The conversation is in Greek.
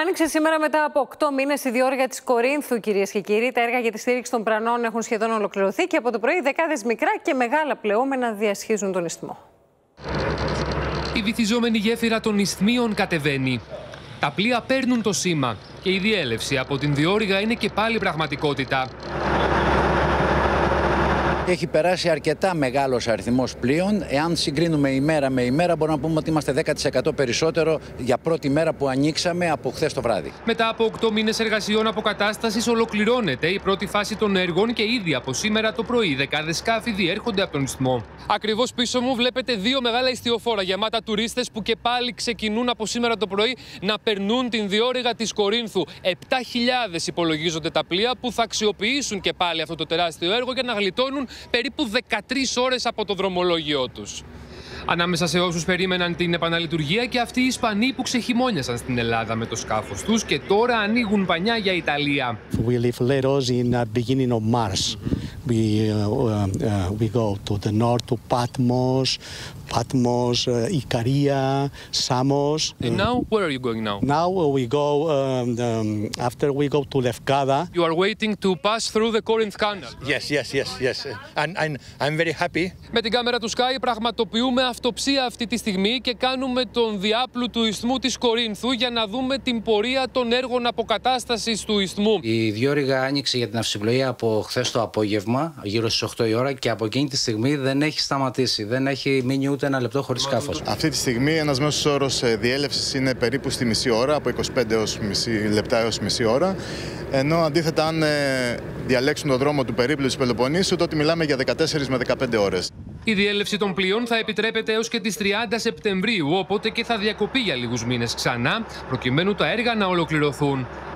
Άνοιξε σήμερα μετά από 8 μήνες η διόρυγα της Κορίνθου, κυρίες και κύριοι. Τα έργα για τη στήριξη των πρανών έχουν σχεδόν ολοκληρωθεί και από το πρωί δεκάδες μικρά και μεγάλα πλεόμενα διασχίζουν τον ισθμό. Η βυθιζόμενη γέφυρα των ισθμίων κατεβαίνει. Τα πλοία παίρνουν το σήμα και η διέλευση από την διόρυγα είναι και πάλι πραγματικότητα. Έχει περάσει αρκετά μεγάλος αριθμός πλοίων. Εάν συγκρίνουμε ημέρα με ημέρα, μπορούμε να πούμε ότι είμαστε 10% περισσότερο για πρώτη μέρα που ανοίξαμε από χθες το βράδυ. Μετά από 8 μήνες εργασιών αποκατάστασης, ολοκληρώνεται η πρώτη φάση των έργων και ήδη από σήμερα το πρωί δεκάδες σκάφη διέρχονται από τον ισθμό. Ακριβώς πίσω μου βλέπετε δύο μεγάλα ιστιοφόρα γεμάτα τουρίστες που και πάλι ξεκινούν από σήμερα το πρωί να περνούν την διόρυγα της Κορίνθου. 7.000 υπολογίζονται τα πλοία που θα αξιοποιήσουν και πάλι αυτό το τεράστιο έργο για να γλιτώνουν περίπου 13 ώρες από το δρομολόγιο τους. Ανάμεσα σε όσους περίμεναν την επαναλειτουργία και αυτοί οι Ισπανοί που ξεχυμόνιασαν στην Ελλάδα με το σκάφος τους και τώρα ανοίγουν πανιά για Ιταλία. We leave Leros in the beginning of March. We, uh, uh, we go to the north to Patmos, Patmos, uh, Icaria, Samos. And now, where are you going now? Now we go, um, um, after we go to Lefkada. You are waiting to pass through the Corinth Canal. Yes, yes, yes, yes. And, and I'm very happy. Με την κάμερα του Sky πραγματοποιούμε αυτοψία αυτή τη στιγμή και κάνουμε τον διάπλου του ισθμού της Κορίνθου για να δούμε την πορεία των έργων αποκατάστασης του ισθμού. Η διόρυγα άνοιξε για την αυσιπλοεία από χθες το απόγευμα, γύρω στις 8 η ώρα και από εκείνη τη στιγμή δεν έχει σταματήσει. Δεν έχει μείνει ούτε ένα λεπτό χωρίς σκάφος. Αυτή τη στιγμή ένας μέσος όρος ε, διέλευσης είναι περίπου στη μισή ώρα, από 25 έως μισή, λεπτά έως μισή ώρα. Ενώ αντίθετα αν ε, διαλέξουν τον δρόμο του περίπλου της Πελοποννήσου, τότε μιλάμε για 14 με 15 ώρες. Η διέλευση των πλοίων θα επιτρέπεται έως και τις 30 Σεπτεμβρίου, οπότε και θα διακοπεί για λίγους μήνες ξανά, προκειμένου τα έργα να ολοκληρωθούν.